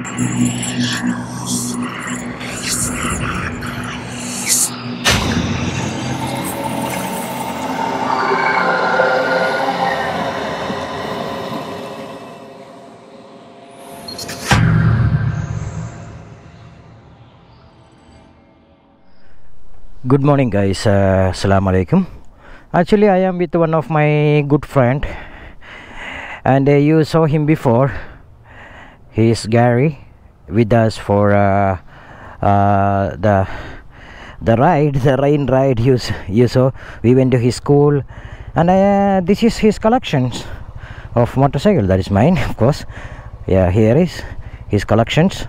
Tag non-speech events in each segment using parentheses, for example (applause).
good morning guys. Uh, assalamu alaikum. Actually i am with one of my good friend and uh, you saw him before he is Garry with us for uh, uh, the the ride the rain ride you, you saw. We went to his school and uh, this is his collections of motorcycle. That is mine of course. Yeah here is his collections.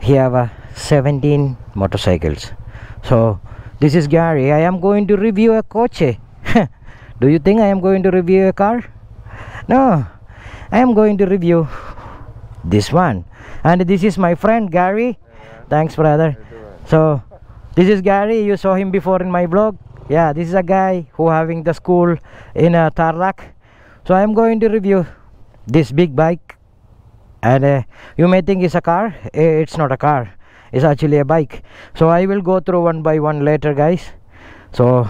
He have uh, 17 motorcycles. So this is Garry. I am going to review a coche. (laughs) Do you think i am going to review a car? No. I am going to review this one. And this is my friend Garry. Thanks brother. So this is Garry. You saw him before in my blog yeah this is a guy who having the school in uh, tarlac. So i am going to review this big bike. And uh, you may think it's a car. It's not a car. It's actually a bike. So i will go through one by one later guys. So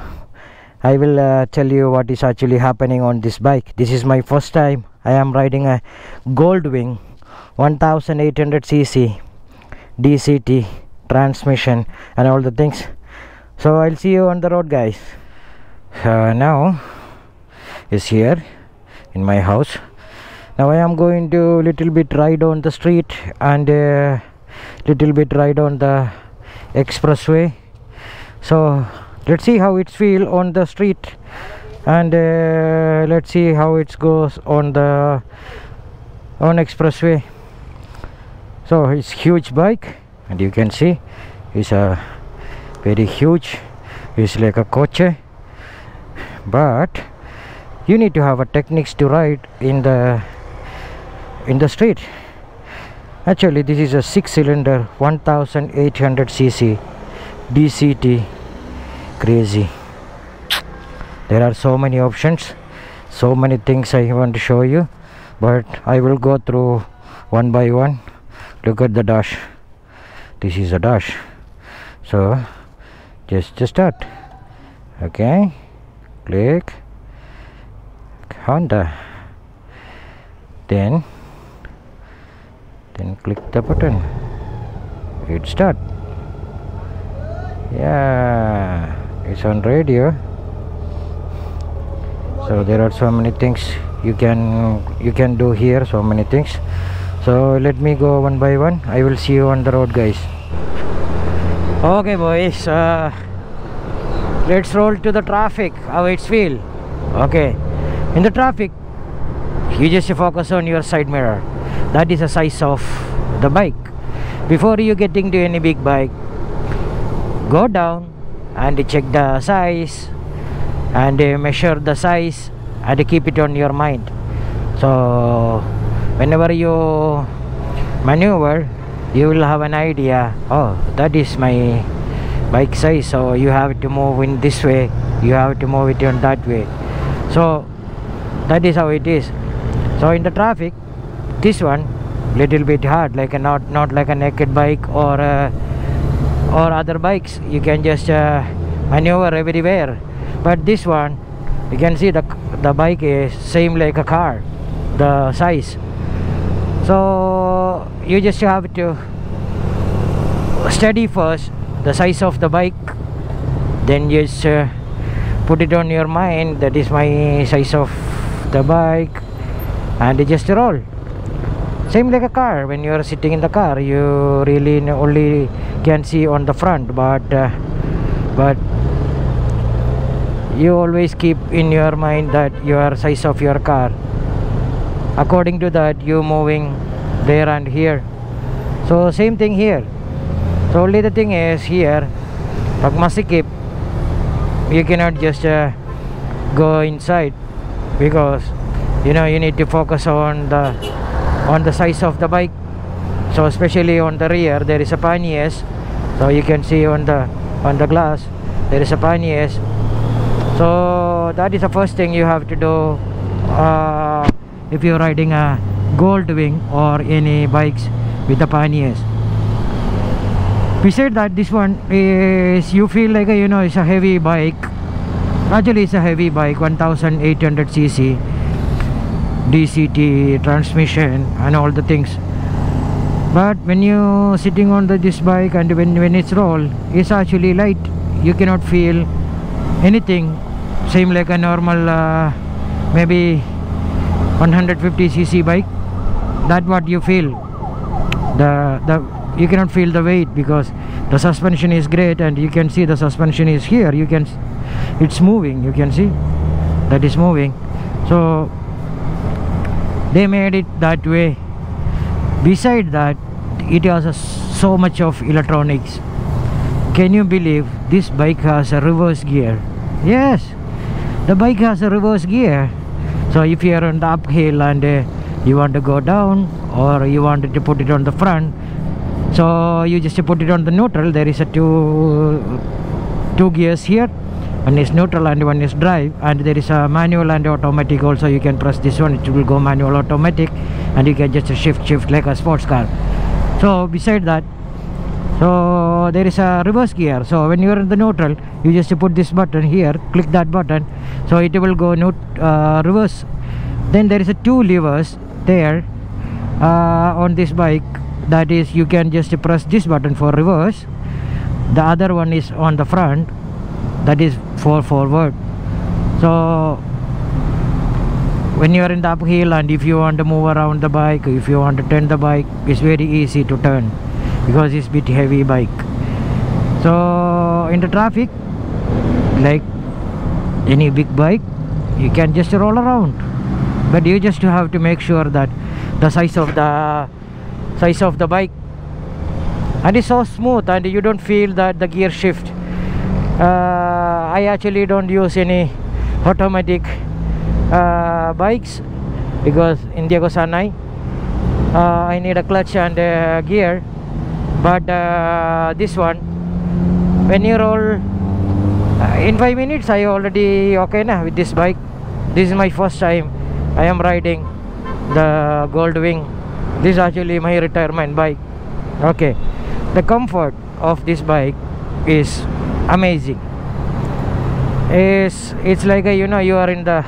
i will uh, tell you what is actually happening on this bike. This is my first time. I am riding a goldwing 1800 cc dct transmission and all the things. So i'll see you on the road guys. Uh, now is here in my house. Now i am going to little bit ride on the street and uh, little bit ride on the expressway. So let's see how it feel on the street and uh, let's see how it goes on the on expressway so it's huge bike and you can see it's a very huge it's like a coche. But you need to have a techniques to ride in the in the street. Actually this is a six cylinder 1800 cc dct crazy. There are so many options so many things i want to show you but i will go through one by one look at the dash. This is a dash. So just to start. Okay. Click. Honda then then click the button. Hit start. Yeah it's on radio. So there are so many things you can you can do here so many things so let me go one by one. I will see you on the road guys. Okay boys uh, let's roll to the traffic. How it's feel? Okay. In the traffic you just focus on your side mirror. That is the size of the bike. Before you getting to any big bike go down and check the size and uh, measure the size and keep it on your mind. So whenever you maneuver you will have an idea oh that is my bike size so you have to move in this way you have to move it on that way. So that is how it is. So in the traffic this one little bit hard like a not not like a naked bike or uh, or other bikes. You can just uh, maneuver everywhere. But this one you can see the the bike is same like a car the size so you just have to study first the size of the bike then just uh, put it on your mind that is my size of the bike and just roll. Same like a car when you are sitting in the car you really only can see on the front but uh, but you always keep in your mind that your size of your car according to that you moving there and here. So same thing here. So only the thing is here pag masikip you cannot just uh, go inside because you know you need to focus on the on the size of the bike. So especially on the rear there is a panniers so you can see on the on the glass there is a panniers so that is the first thing you have to do uh, if you're riding a gold wing or any bikes with the panniers. Beside that this one is you feel like a, you know it's a heavy bike. Actually it's a heavy bike 1800 cc DCT transmission and all the things. But when you sitting on the, this bike and when, when it's roll it's actually light. You cannot feel anything. Same like a normal uh, maybe 150 cc bike. That what you feel. The the you cannot feel the weight because the suspension is great and you can see the suspension is here. You can it's moving you can see that is moving. So they made it that way. Beside that it has a, so much of electronics. Can you believe this bike has a reverse gear? Yes the bike has a reverse gear so if you are on the uphill and uh, you want to go down or you wanted to put it on the front so you just put it on the neutral. There is a two two gears here. One is neutral and one is drive. And there is a manual and automatic also. You can press this one it will go manual automatic. And you can just shift shift like a sports car. So beside that so there is a reverse gear. So when you are in the neutral you just put this button here click that button. So it will go uh, reverse. Then there is a two levers there uh, on this bike. That is you can just press this button for reverse. The other one is on the front. That is for forward. So when you are in the uphill and if you want to move around the bike if you want to turn the bike it's very easy to turn because it's a bit heavy bike. So in the traffic like any big bike you can just roll around. But you just have to make sure that the size of the size of the bike. And it's so smooth and you don't feel that the gear shift. Uh, I actually don't use any automatic uh, bikes because in Diego Sanay uh, I need a clutch and a gear but uh, this one when you roll uh, in 5 minutes I already okay na with this bike. This is my first time. I am riding the gold wing. This is actually my retirement bike. Okay. The comfort of this bike is amazing. It's it's like a, you know you are in the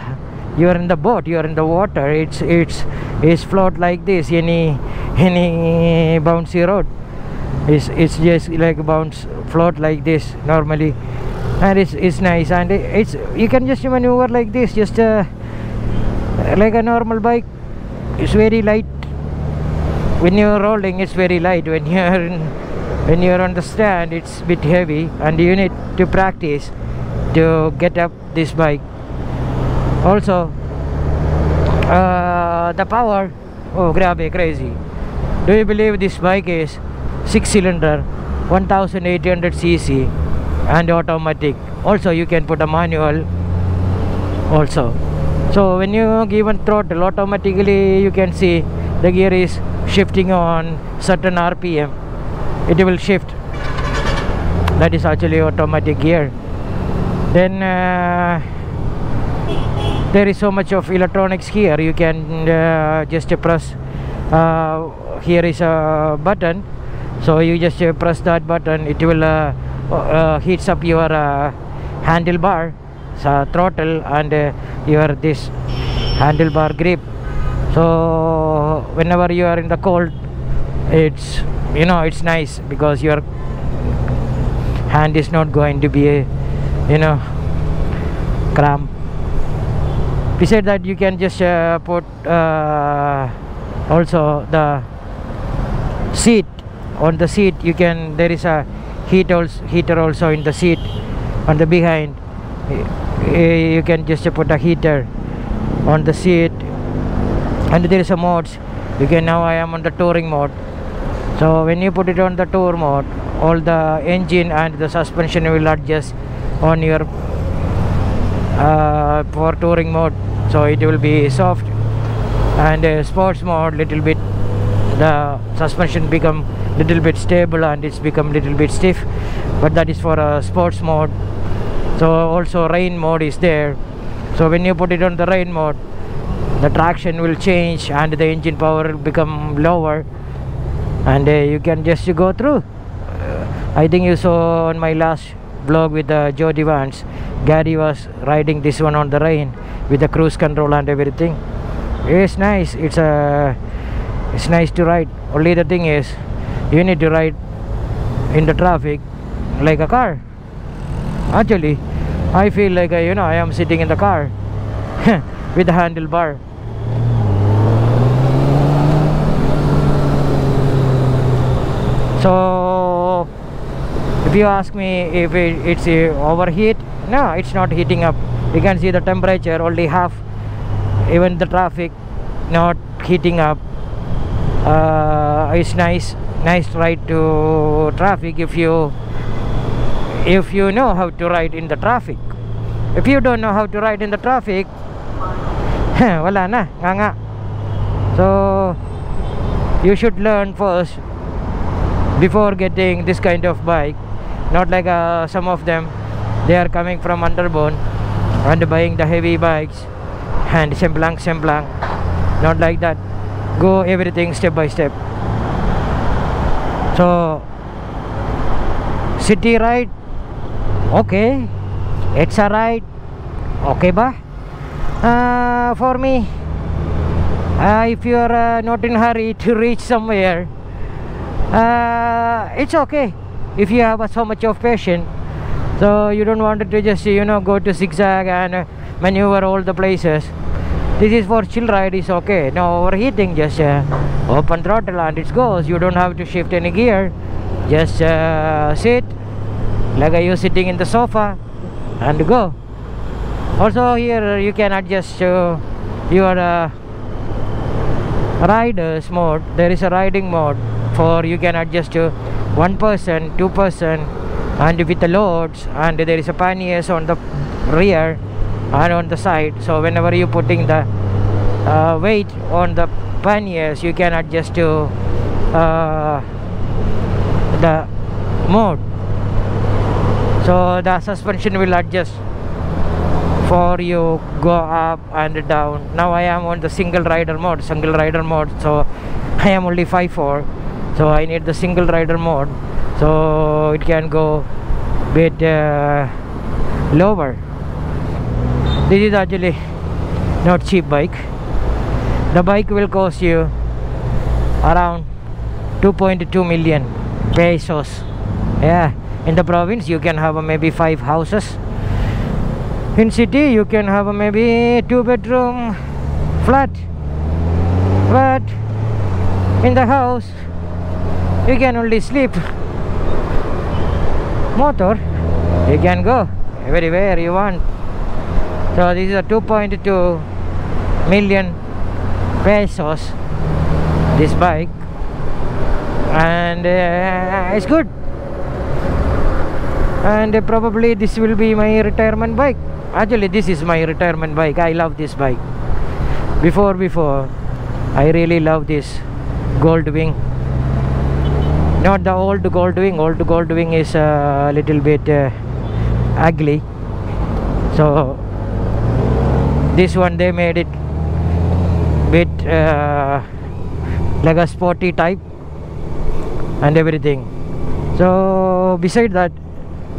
you are in the boat you are in the water. It's it's it's float like this any any bouncy road it's it's just like bounce float like this normally. And it's it's nice. And it's you can just maneuver like this just uh, like a normal bike. It's very light. When you're rolling it's very light. When you're in, when you're on the stand it's a bit heavy. And you need to practice to get up this bike. Also uh, the power. Oh grabe crazy. Do you believe this bike is 6 cylinder 1800 cc and automatic. Also you can put a manual also. So when you give a throttle automatically you can see the gear is shifting on certain rpm it will shift. That is actually automatic gear. Then uh, there is so much of electronics here. You can uh, just press uh, here is a button so you just uh, press that button it will uh, uh, heats up your uh, handlebar so throttle and uh, your this handlebar grip. So whenever you are in the cold it's you know it's nice because your hand is not going to be a, you know cramp. Beside that you can just uh, put uh, also the seat on the seat you can there is a heat also heater also in the seat on the behind. You can just put a heater on the seat. And there is a modes you can now I am on the touring mode. So when you put it on the tour mode all the engine and the suspension will adjust on your uh, for touring mode. So it will be soft. And uh, sports mode little bit the suspension become little bit stable and it's become little bit stiff but that is for a sports mode. So also rain mode is there. So when you put it on the rain mode the traction will change and the engine power will become lower and uh, you can just go through. Uh, I think you saw on my last vlog with uh, Jody Vance. Garry was riding this one on the rain with the cruise control and everything. It's nice. It's a it's nice to ride. Only the thing is you need to ride in the traffic like a car. Actually I feel like uh, you know I am sitting in the car (laughs) with the handlebar. So if you ask me if it, it's uh, overheat no it's not heating up. You can see the temperature only half even the traffic not heating up uh, it's nice nice ride to traffic if you if you know how to ride in the traffic. If you don't know how to ride in the traffic (laughs) wala na nga nga. So you should learn first before getting this kind of bike. Not like uh, some of them they are coming from underbone and buying the heavy bikes and semblang semblang. Not like that go everything step by step. So city ride okay. It's a ride okay ba? Uh, for me uh, if you are uh, not in hurry to reach somewhere uh, it's okay. If you have uh, so much of patience so you don't want to just you know go to zigzag and uh, maneuver all the places this is for chill ride is okay. No overheating just uh, open throttle and it goes you don't have to shift any gear. Just uh, sit. Like you sitting in the sofa and go. Also here you can adjust uh, your uh, riders mode. There is a riding mode for you can adjust to one person two person and with the loads. And there is a panniers on the rear and on the side. So whenever you putting the uh, weight on the panniers you can adjust to uh, the mode. So the suspension will adjust for you go up and down. Now I am on the single rider mode single rider mode. So I am only 5'4 so I need the single rider mode. So it can go bit uh, lower this is actually not cheap bike. The bike will cost you around 2.2 million pesos. Yeah in the province you can have maybe five houses. In city you can have maybe two bedroom flat. But in the house you can only sleep. Motor you can go everywhere you want so this is a 2.2 million pesos this bike. And uh, it's good. And uh, probably this will be my retirement bike. Actually this is my retirement bike. I love this bike. Before before i really love this gold wing. Not the old gold wing. Old gold wing is a little bit uh, ugly. So this one they made it bit uh, like a sporty type and everything. So beside that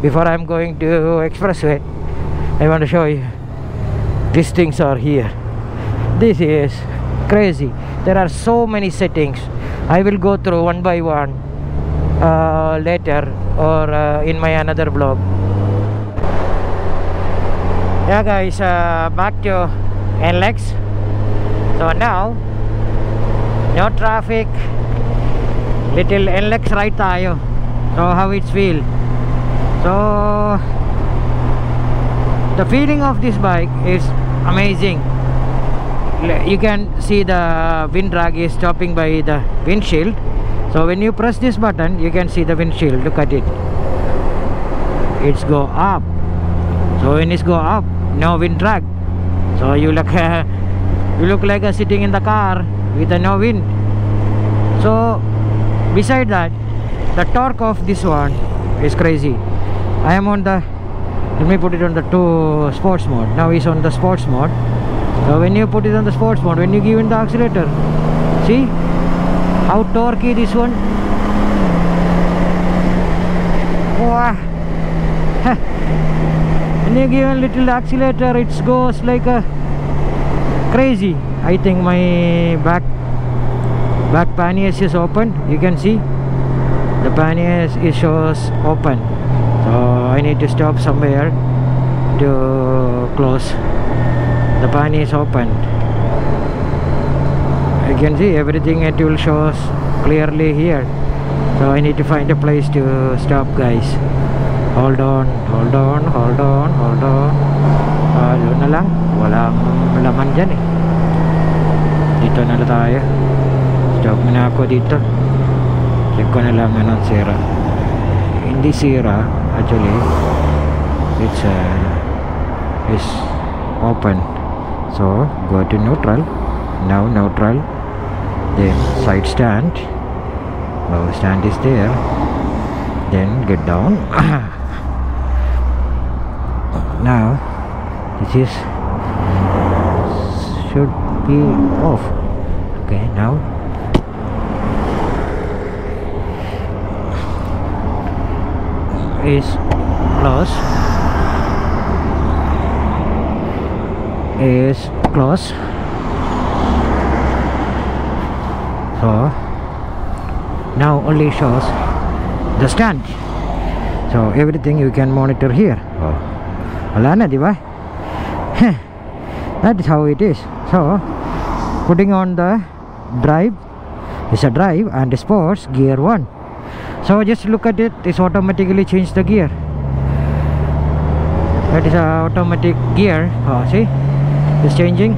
before I'm going to expressway I want to show you these things are here. This is crazy. There are so many settings. I will go through one by one uh, later or uh, in my another vlog yeah guys uh, back to NLEX so now no traffic. Little NLEX ride tayo. So how it feel? So the feeling of this bike is amazing. You can see the wind drag is stopping by the windshield. So when you press this button you can see the windshield. Look at it. It's go up so when it's go up. No wind drag. So you look (laughs) you look like a sitting in the car with a no wind. So beside that the torque of this one is crazy. I am on the let me put it on the two sports mode. Now it's on the sports mode. So when you put it on the sports mode when you give in the accelerator see how torquey this one. Wow (laughs) when you give a little accelerator? It goes like a crazy. I think my back back panniers is open. You can see. The panniers is shows open. So I need to stop somewhere to close. The pannier is open. You can see everything it will shows clearly here. So I need to find a place to stop guys hold on hold on hold on hold on. Uh, doon na lang. Walang laman dyan eh. Dito na lang tayo. Stop muna ako dito. Check ko na lang anong sira hindi sira actually. It's uh, is open. So go to neutral. Now neutral. Then side stand. Oh stand is there. Then get down (coughs) now this is should be off. Okay now. Is close. Is close. So now only shows the stand. So everything you can monitor here. Oh wala na that is how it is. So putting on the drive is a drive and sports gear 1 so just look at it it's automatically change the gear. That is a automatic gear. Oh see? It's changing.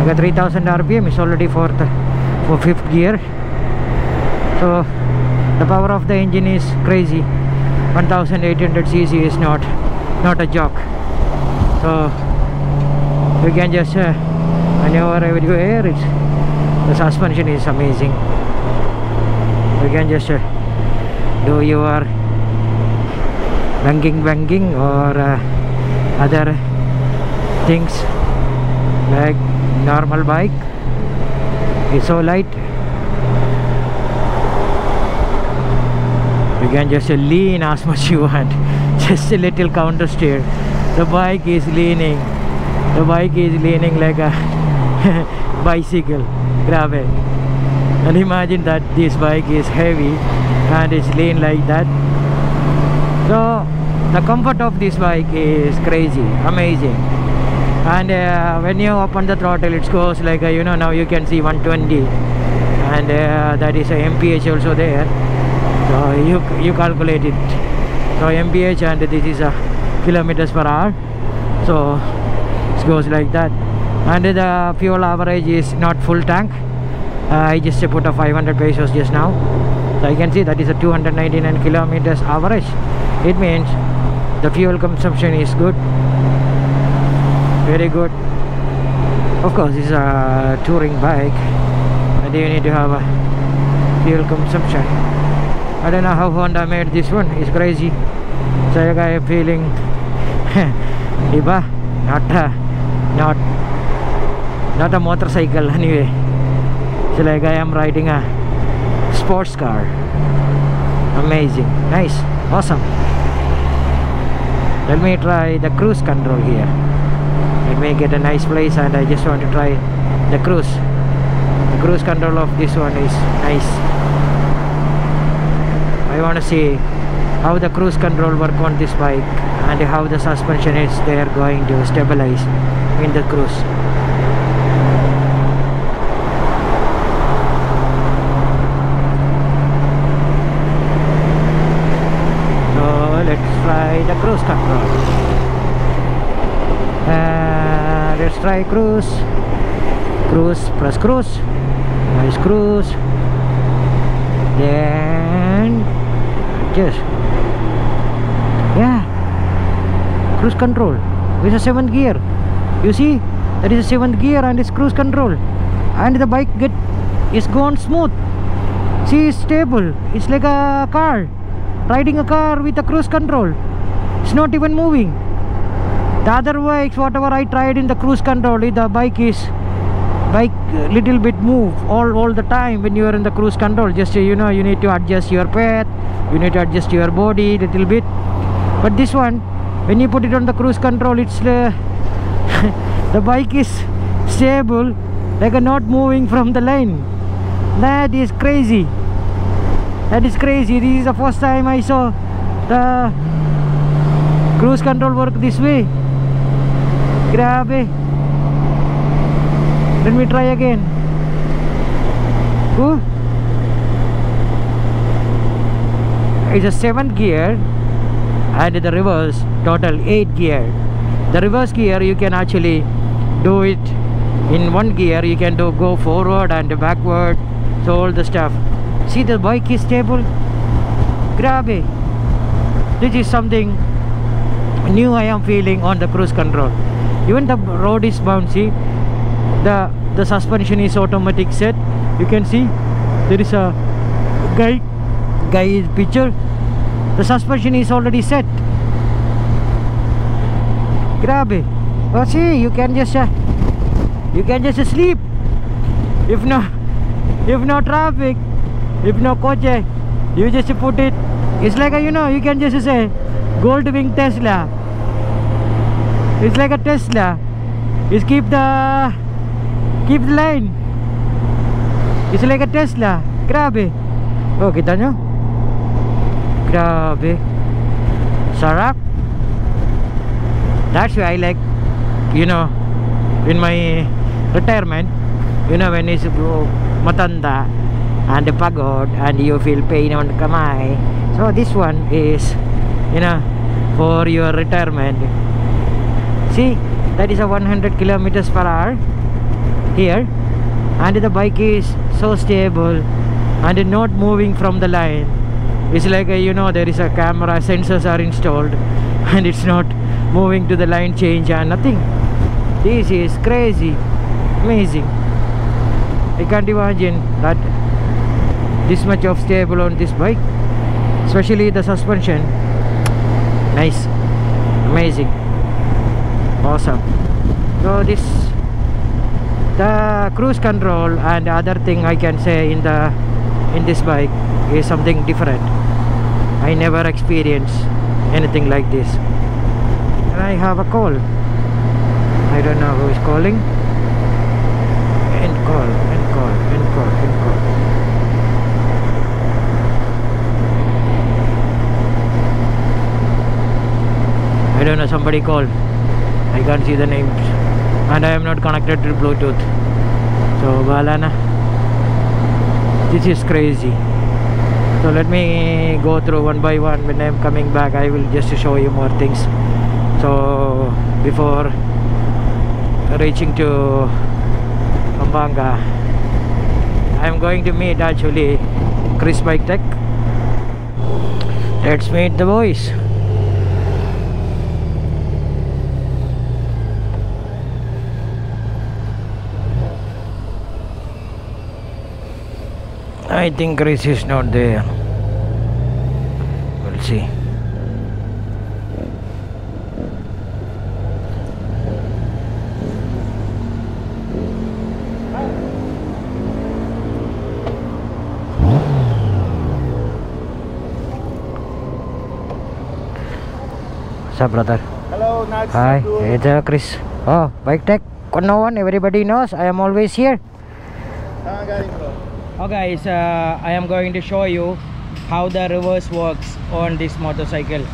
I got 3000 rpm is already for the for fifth gear. So the power of the engine is crazy 1800 cc is not not a joke. So you can just uh, maneuver everywhere it's, the suspension is amazing. You can just uh, do your banging banging or uh, other things like normal bike. It's so light you can just lean as much you want. (laughs) Just a little counter steer the bike is leaning. The bike is leaning like a (laughs) bicycle. Grab it. And imagine that this bike is heavy and it's lean like that. So the comfort of this bike is crazy. Amazing. And uh, when you open the throttle it goes like a, you know now you can see 120 and uh, that is a mph also there so you you calculate it. So mph and this is a kilometers per hour. So it goes like that. And the fuel average is not full tank. Uh, I just put a 500 pesos just now. So you can see that is a 299 kilometers average. It means the fuel consumption is good. Very good. Of course it's a touring bike. And you need to have a fuel consumption I don't know how Honda made this one. It's crazy. So I am feeling. (laughs) Diba? Not a, not not a motorcycle anyway. So like I am riding a sports car. Amazing. Nice. Awesome. Let me try the cruise control here. Let me get a nice place and I just want to try the cruise. The cruise control of this one is nice I want to see how the cruise control work on this bike and how the suspension is they are going to stabilize in the cruise. So let's try the cruise control. Uh, let's try cruise. Cruise press cruise. Nice cruise. Then just yeah. Cruise control. With a seventh gear. You see that is a seventh gear and it's cruise control. And the bike get is gone smooth. See it's stable. It's like a car. Riding a car with a cruise control. It's not even moving. The other bikes whatever I tried in the cruise control the bike is bike little bit move all all the time when you are in the cruise control. Just you know you need to adjust your path you need to adjust your body little bit. But this one when you put it on the cruise control it's uh, (laughs) the bike is stable like a not moving from the lane that is crazy. That is crazy. This is the first time i saw the cruise control work this way. Grabe let me try again. Ooh. it's a seventh gear and the reverse total eight gear. The reverse gear you can actually do it in one gear. You can do go forward and backward so all the stuff. See the bike is stable. Grabe this is something new I am feeling on the cruise control. Even the road is bouncy the the suspension is automatic set. You can see there is a guy guy picture. The suspension is already set. Grab it. Oh see you can just uh, you can just sleep. If no (laughs) if no traffic if no coach you just put it. It's like a, you know you can just say gold wing tesla. It's like a tesla. Is keep the keep the line. It's like a tesla. Grabe. Oh kita nyo? Grabe. Sarap. That's why i like you know in my retirement you know when it's matanda and pagod and you feel pain on the kamay. So this one is you know for your retirement. See that is a 100 kilometers per hour here and the bike is so stable and not moving from the line. It's like a, you know there is a camera sensors are installed (laughs) and it's not moving to the line change and nothing. This is crazy amazing. I can't imagine that this much of stable on this bike especially the suspension. Nice amazing awesome. So this the cruise control and other thing I can say in the in this bike is something different. I never experienced anything like this. And I have a call. I don't know who is calling. End call end call end call end call. I don't know somebody called. I can't see the names and I am not connected to Bluetooth. So balana this is crazy. So let me go through one by one. When I'm coming back I will just show you more things. So before reaching to Pampanga I'm going to meet actually Chris Bike Tech. Let's meet the boys I think Chris is not there. We'll see. What's up, brother? Hello, nice Hi, it's uh, Chris. Oh, Bike Tech. No one, everybody knows. I am always here. Oh guys, uh, I am going to show you how the reverse works on this motorcycle.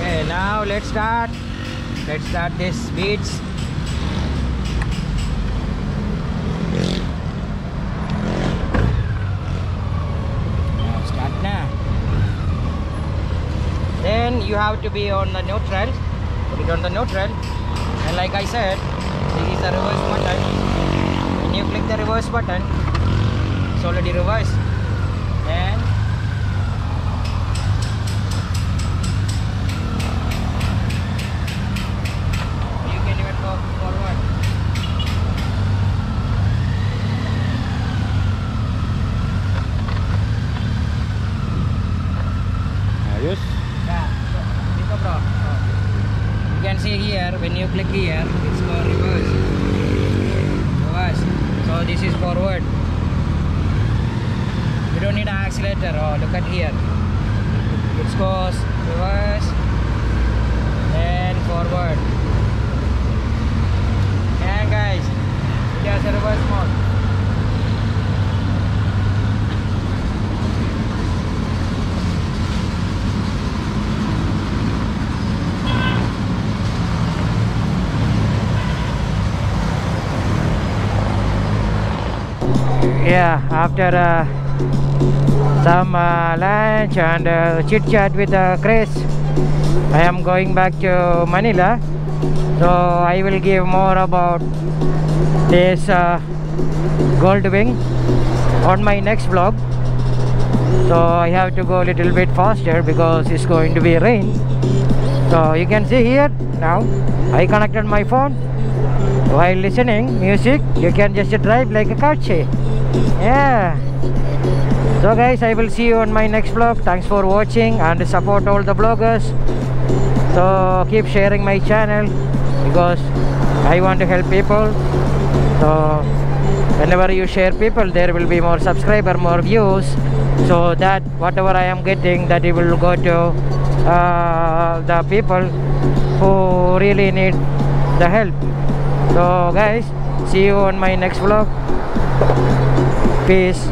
Okay, now let's start. Let's start this beats. Now start na. Then you have to be on the neutral. Put it on the neutral. And like I said, this is the reverse button. When you click the reverse button, it's already reversed. Then you can even go forward. see here when you click here it's for reverse. Reverse. So this is forward. You don't need an accelerator. Oh look at here. It goes reverse and forward. And guys it has a reverse mode yeah after uh, some uh, lunch and uh, chit chat with uh, Chris I am going back to Manila. So I will give more about this uh, gold wing on my next vlog. So I have to go a little bit faster because it's going to be rain. So you can see here now I connected my phone. While listening music you can just drive like a kachi yeah. So guys i will see you on my next vlog. Thanks for watching and support all the bloggers so keep sharing my channel because i want to help people. So whenever you share people there will be more subscriber more views. So that whatever i am getting that it will go to uh, the people who really need the help. So guys see you on my next vlog peace